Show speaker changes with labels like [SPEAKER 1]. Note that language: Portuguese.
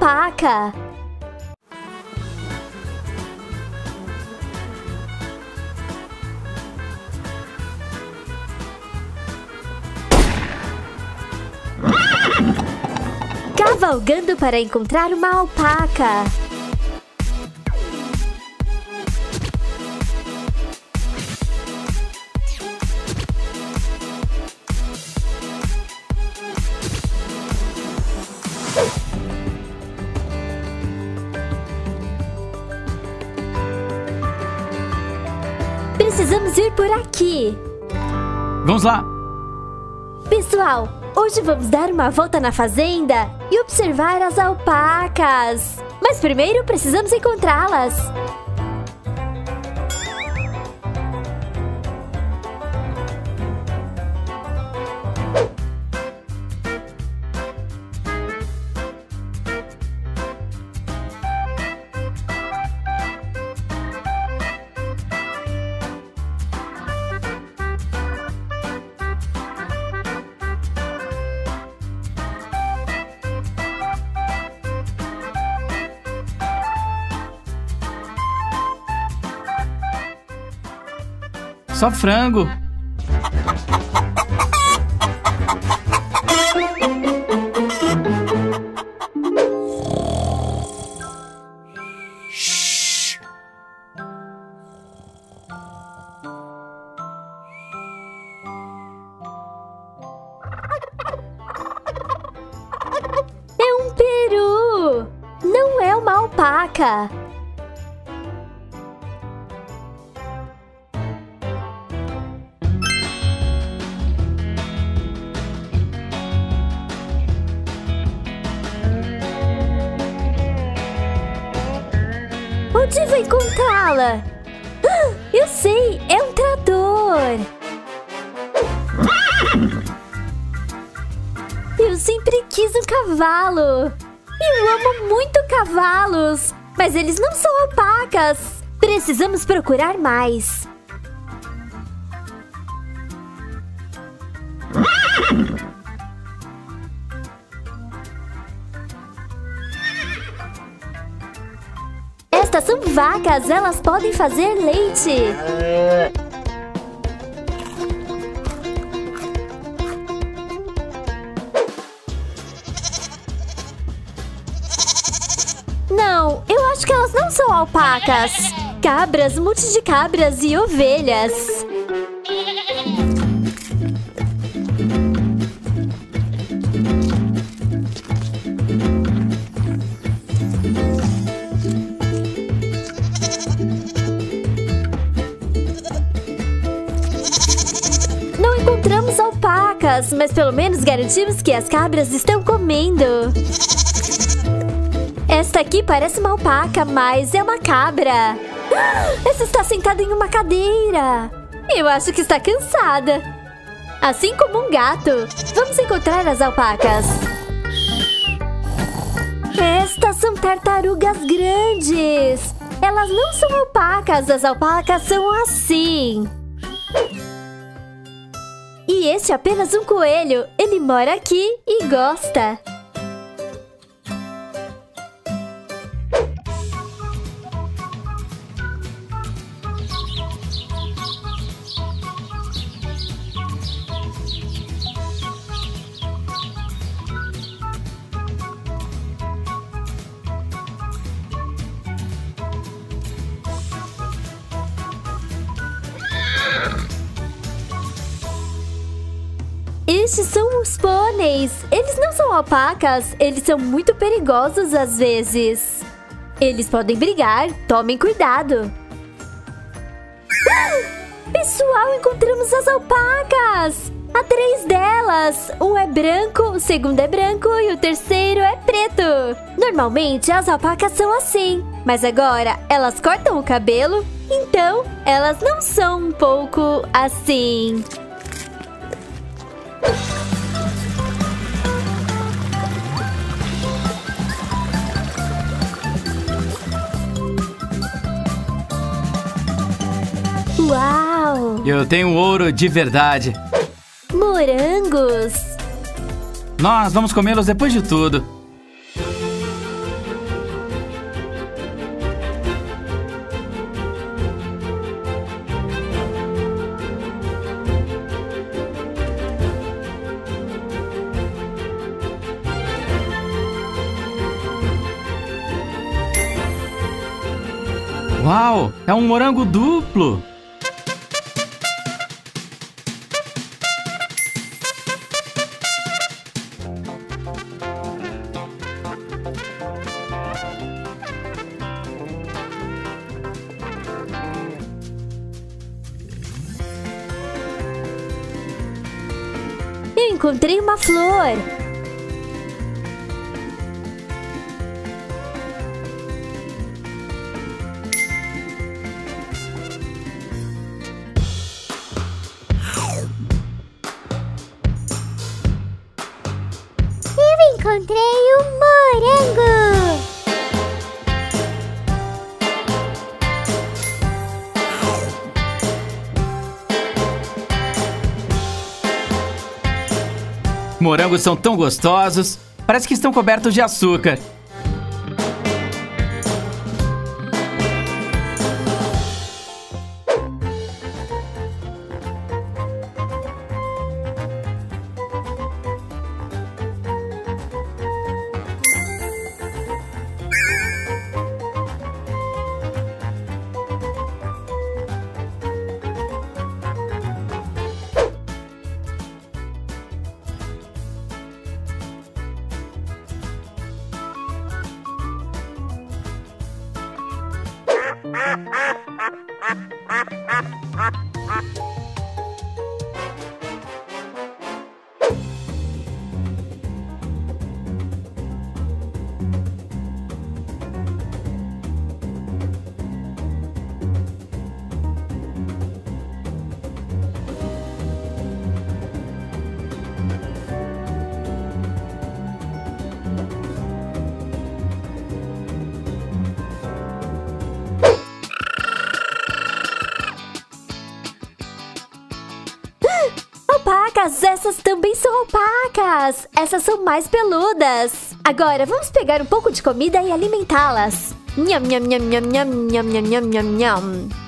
[SPEAKER 1] alpaca. Cavalgando para encontrar uma alpaca. Precisamos ir por aqui.
[SPEAKER 2] Vamos lá.
[SPEAKER 1] Pessoal, hoje vamos dar uma volta na fazenda e observar as alpacas. Mas primeiro precisamos encontrá-las.
[SPEAKER 2] Só frango.
[SPEAKER 1] É um peru! Não é uma alpaca! Encontrá-la? Ah, eu sei! É um trator! Eu sempre quis um cavalo! Eu amo muito cavalos! Mas eles não são alpacas! Precisamos procurar mais! Estas são vacas, elas podem fazer leite! Não, eu acho que elas não são alpacas. Cabras, monte de cabras e ovelhas. Encontramos alpacas, mas pelo menos garantimos que as cabras estão comendo. Esta aqui parece uma alpaca, mas é uma cabra. Essa está sentada em uma cadeira. Eu acho que está cansada. Assim como um gato. Vamos encontrar as alpacas. Estas são tartarugas grandes. Elas não são alpacas, as alpacas são assim. E este é apenas um coelho. Ele mora aqui e gosta. Estes são os pôneis. Eles não são alpacas, eles são muito perigosos às vezes. Eles podem brigar, tomem cuidado. Ah! Pessoal, encontramos as alpacas! Há três delas! Um é branco, o segundo é branco e o terceiro é preto. Normalmente as alpacas são assim, mas agora elas cortam o cabelo, então elas não são um pouco assim.
[SPEAKER 2] Eu tenho ouro de verdade.
[SPEAKER 1] Morangos.
[SPEAKER 2] Nós vamos comê-los depois de tudo. Uau, é um morango duplo!
[SPEAKER 1] Encontrei uma flor.
[SPEAKER 3] Eu encontrei
[SPEAKER 2] Morangos são tão gostosos, parece que estão cobertos de açúcar.
[SPEAKER 1] Ha ha ha ha! Essas também são alpacas. Essas são mais peludas. Agora, vamos pegar um pouco de comida e alimentá-las. Nham, nham, nham, nham, nham, nham, nham, nham, nham, nham.